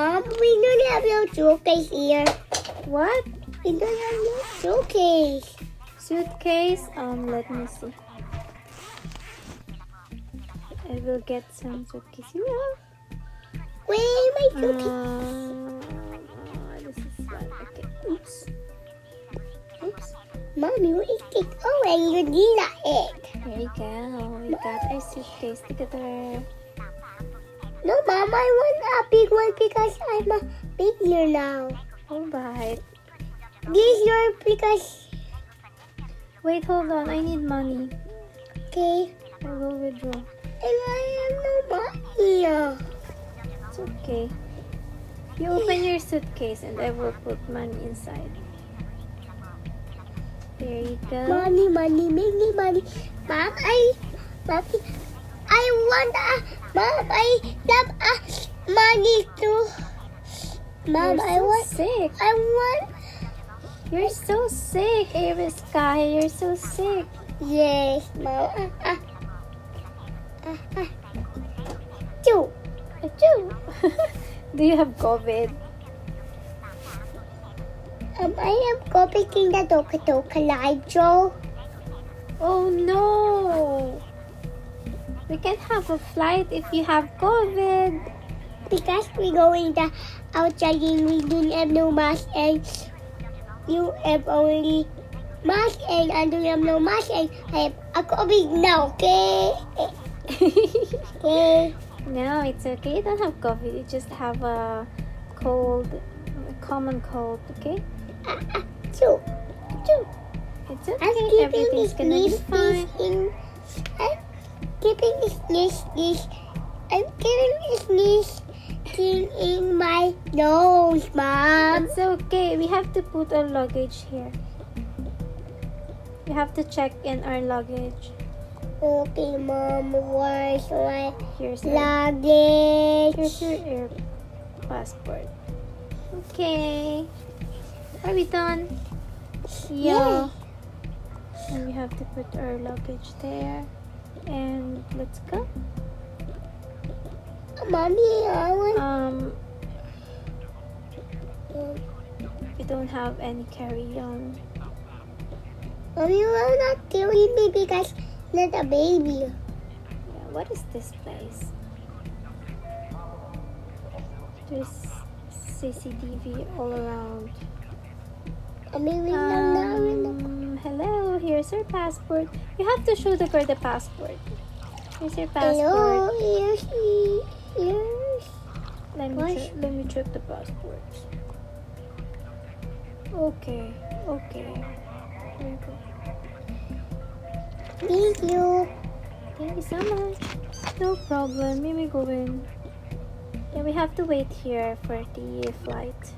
Mom, we don't have no suitcase here. What? We don't have no suitcase. Suitcase? Um, let me see. I will get some suitcase. You have? Where my suitcase? Uh, this is one. Okay. Oops. Oops. Mom, you eat it. Oh, and you need it. Here you go. We got our suitcase together. Mom, I want a big one because I'm a big here now. Alright. This year because Wait, hold on. I need money. okay, I will withdraw. and I have no money. It's okay. You open your suitcase and I will put money inside. There you go. Money, money, money, money. Mom, I, mommy, I want a, mom, I love a money too. Mom, You're I so want, sick. I want, You're so sick, Avis Sky. You're so sick. yes, mom. Ah, ah, ah. Two. Achoo. Do you have COVID? Um, I am copying the Toka Toka live show. Oh no. We can't have a flight if you have COVID. Because we're going the outside and we don't have no mask and you have only mask and I don't have no mask and I have a COVID now, okay? Okay. no, it's okay. You don't have COVID. You just have a cold, a common cold, okay? Ah, ah, two. Achoo. It's okay. Everything's gonna be fine. in keeping this this I'm giving this thing in my nose, mom. It's okay. We have to put our luggage here. We have to check in our luggage. Okay, mom, where's my Here's our, luggage? here's your air passport. Okay. Are we done? Yeah. And we have to put our luggage there. And let's go. Mommy, I want. Um, we don't have any carry-on. Mommy, will not carry me because not a baby. Yeah, what is this place? There's CCTV all around. Mommy, we don't know. Hello, here's your passport. You have to show the girl the passport. Here's your passport. Hello, here's he. Here's. Let me check, let me check the passport. Okay, okay. Here you go. Thank you. Thank you so much. No problem. Let me go in. Yeah, we have to wait here for the flight.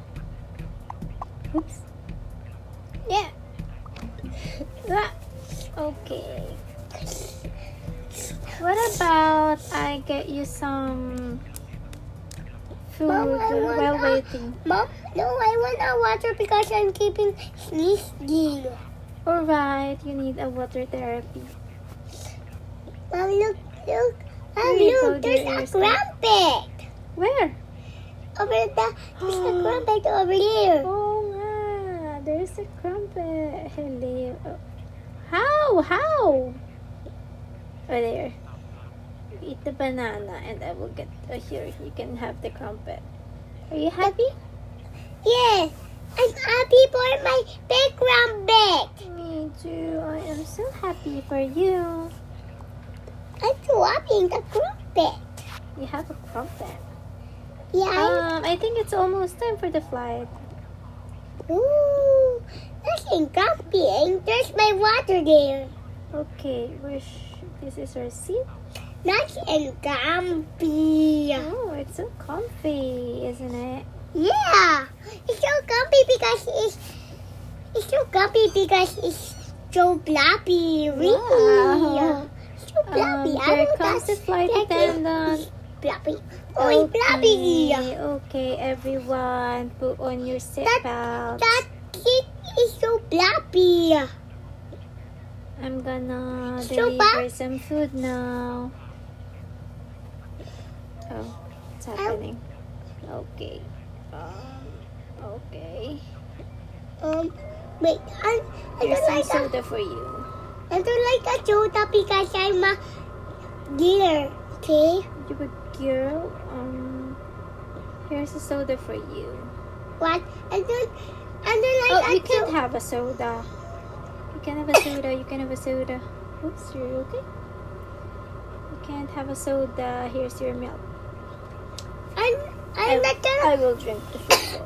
Oops. Yeah. Okay. What about I get you some food Mom, while a- waiting? Mom, no, I want a water because I'm keeping sneezing. Alright, you need a water therapy. Mom, look, look. Mom, Here look, there's a crumpet. Where? Over the, there's a crumpet over there. Oh nga, there's a crumpet. Hello. Oh. How? How? Oh, there. Eat the banana and I will get uh, here. You can have the crumpet. Are you happy? Yes, I'm happy for my big crumpet. Me too. I am so happy for you. I'm swapping the crumpet. You have a crumpet. Yeah, I Um, I think it's almost time for the flight. Ooh, in comfy. And there's my water there. Okay, wish this is our seat. That's and comfy. Oh, it's so comfy, isn't it? Yeah, it's so comfy because it's it's so comfy because it's so floppy. Really, Wow. so floppy. Um, I here want comes the that- flight that is attendant. Floppy. Oh, floppy. Okay, okay, everyone, put on your seatbelt. Is so floppy. I'm gonna So deliver some food now. Oh, what's happening? Okay. Um, okay. Um, wait, I, I Here's some like a, soda for you. I don't like a soda because I'm a dealer. Okay, You're a girl? Um, here's a soda for you. what? I don't, Oh, I don't Oh, like you can't have a soda. You can have a soda. You can have a soda. Oops, you're okay. You can't have a soda. Here's your milk. I'm, I'm I, not gonna. I will drink the soda.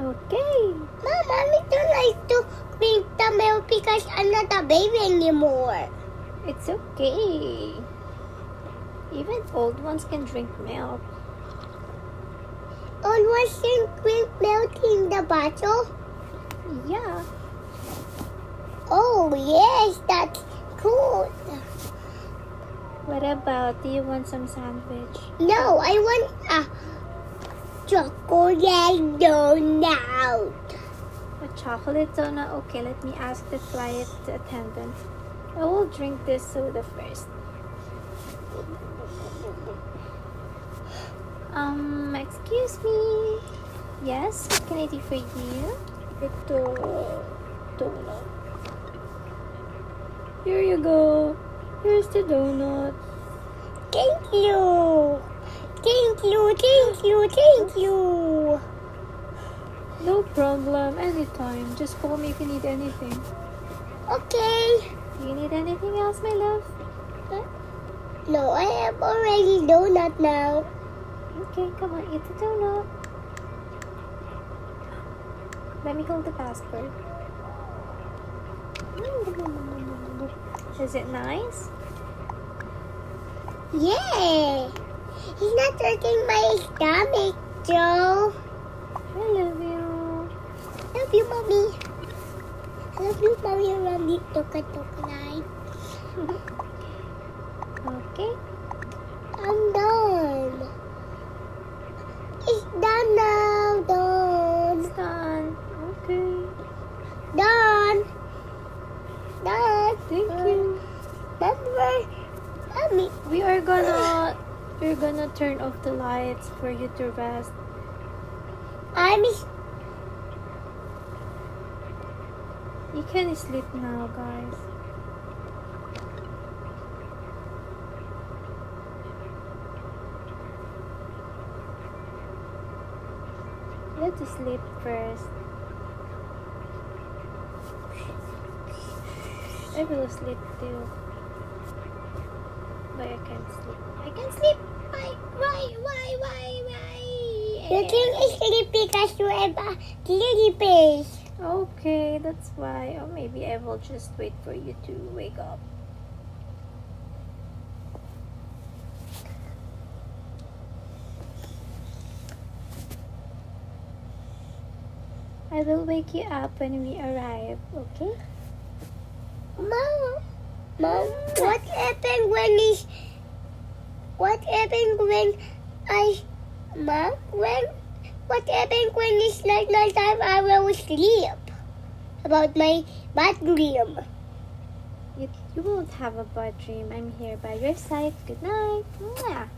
Okay. Mom, mommy don't like to drink the milk because I'm not a baby anymore. It's okay. Even old ones can drink milk. Can drink milk in the bottle. Yeah. Oh yes, that's cool. What about, do you want some sandwich? No, I want a chocolate donut. A chocolate donut? Okay, let me ask the flight attendant. I will drink this soda first. Um, excuse me. Yes, what can I do for you? Ito, donut. Here you go. Here's the donut. Thank you. Thank you, thank you, thank you. No problem. Anytime. Just call me if you need anything. Okay. Do you need anything else, my love? No, I have already donut now. Okay, come on, eat the donut. Let me hold the password. Is it nice? Yeah. He's not hurting my stomach, Joe. I love you. Love you, mommy. Love you, mommy. Around the toka toka night. Okay. I'm done. It's done now. Done. It's done. Okay. Done. Done. Thank you. Remember, mommy. We are gonna we're gonna turn off the lights for you to rest. I'm You can sleep now, guys. Let's sleep first. I will sleep too. But I can't sleep. I can't sleep. Why? Why? Why? Why? Why? You can sleep because you have a sleepy face. Okay, that's why. Or maybe I will just wait for you to wake up. I will wake you up when we arrive, okay? Mom, Mom, what happened when is what happened when I Mom when what happened when it's like night time I will sleep about my bad dream. You, you won't have a bad dream. I'm here by your side. Good night. Mwah.